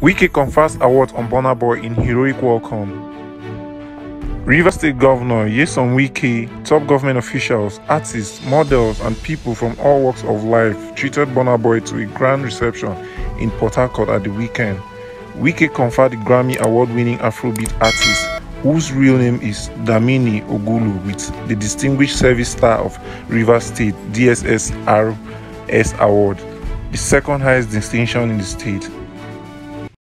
Wike confers awards on Burna Boy in heroic welcome. River State Governor Nyesom Wike, top government officials, artists, models, and people from all walks of life treated Burna Boy to a grand reception in Port Harcourt at the weekend. Wike conferred the Grammy award-winning Afrobeat artist, whose real name is Damini Ogulu, with the Distinguished Service Star of River State DSSRS Award, the second highest distinction in the state.